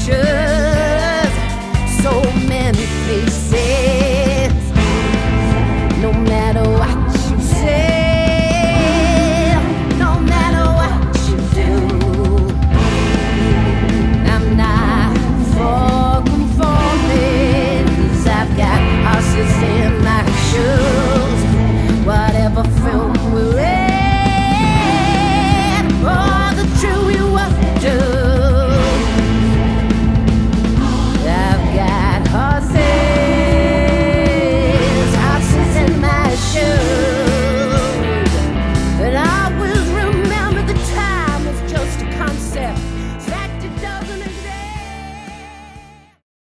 picture